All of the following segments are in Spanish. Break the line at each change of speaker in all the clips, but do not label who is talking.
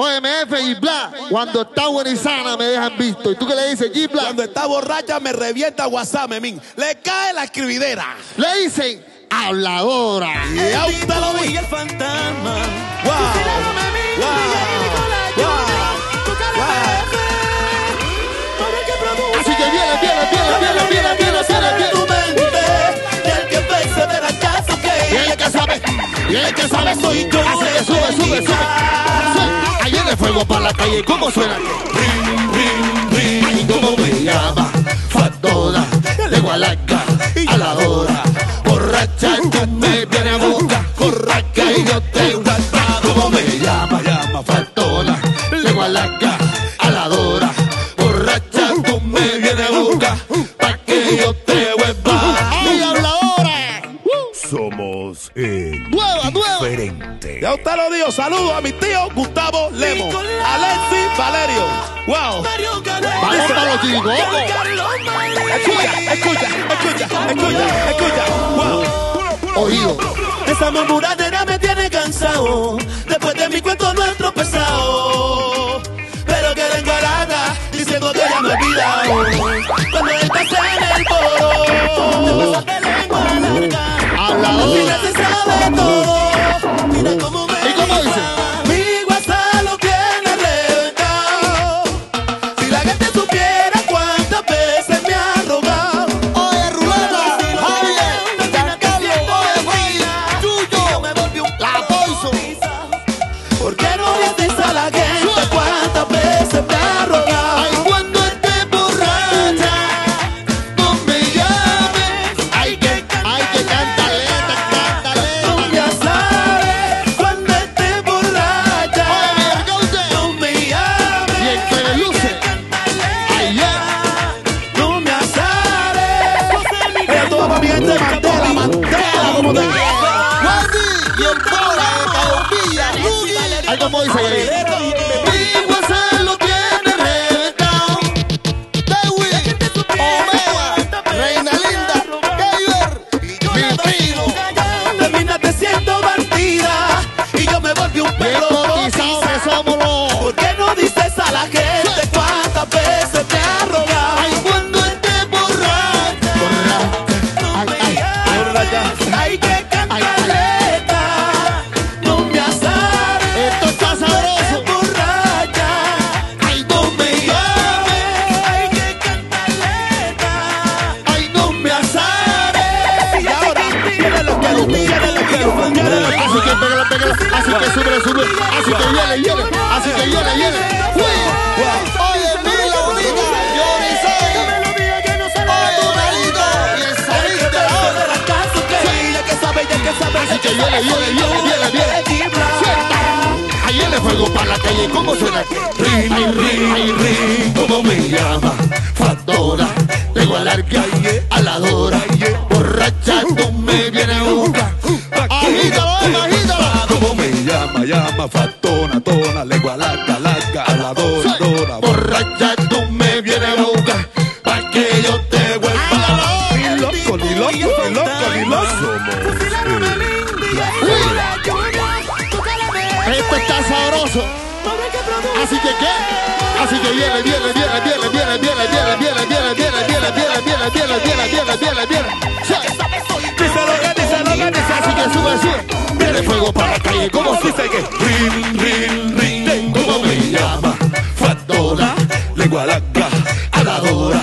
OMF y bla. Cuando está buena y sana me dejan visto. ¿Y tú qué le dices, G bla?
Cuando está borracha me revienta WhatsApp, memín. Le cae la escribidera.
Le dicen habladora.
Y a usted lo
Y
vi.
el fantasma.
Wow. Wow.
Que.
Así que viene, viene, viene, viene, viene, viene, viene, viene.
tu mente, y el que vence de la casa
Y
que
el que sabe, y el que sabe
soy yo.
Así que sube, sube, sube. Fuego para la calle. ¿Cómo suena? Ring, ring, ring. Ay, ¿cómo me llama? Fatora, de Gualaca, a la hora. Borracha, tú me
Ya usted lo dijo. Saludos a mi tío Gustavo Lemo. Alexis Valerio. Wow.
Vamos
María.
Escucha, escucha, escucha, escucha, escucha. Wow.
Oído.
Esa murmuradera me tiene cansado. Después de mi cuento nuestro pesado. Pero Mantela, mantela, mantela, como te Wendy, y en bola, caudilla, Algo como Así que llora,
llora.
La que que sabe,
que sabe.
Así que Ayer le juego para la calle,
¿cómo suena? Ring, ring, ring, ring, ¿cómo
me llama? Factora, tengo al arca, a la dora. Larga, larga, a
la dora, dora. Borracha,
tú me vienes a buscar. Pa' que yo te
vuelva. Ni loco,
ni loco, ni loco, ni loco.
Esto está sabroso. Así que qué? Así que viene, viene, viene, viene, viene, viene, viene, viene, viene, viene, viene, viene, viene, viene, viene, viene, viene, viene. Así que sube, sube. Viene fuego para la calle. ¿Cómo se Dice que lengua larga, a la dora.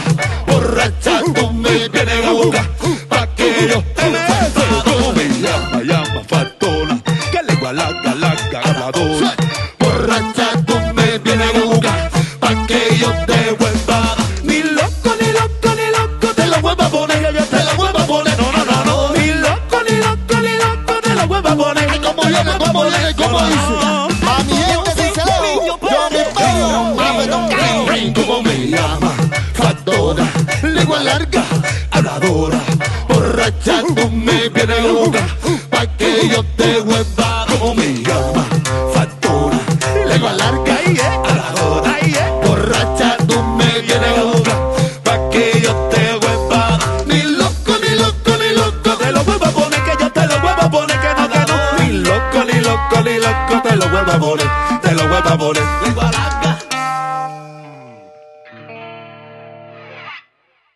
Borracha, tú me vienes a buscar. Pa' que yo te vuelva.
¿Cómo me llama? Llama fatona. Que lengua larga, larga, a la dora.
Borracha, tú me vienes a buscar. Pa' que yo te vuelva.
Ni loco, ni loco, ni loco,
te lo vuelvo a poner, yo te lo vuelvo a poner. No, no, no, no. Ni loco, ni loco, ni loco,
te lo vuelvo
a poner. Ay, cómo viene, cómo se
llama factora, lengua larga, habladora, borracha, tú me vienes loca, pa' que yo te vuelva como me llama factora, lengua larga, habladora, borracha, tú me vienes loca, pa' que yo te vuelva,
ni loco, ni loco, ni loco, te lo vuelvo a poner, que yo te lo vuelvo a poner, que no, que no, ni loco, ni loco, ni loco, te lo vuelvo a poner,
te lo vuelvo a
poner,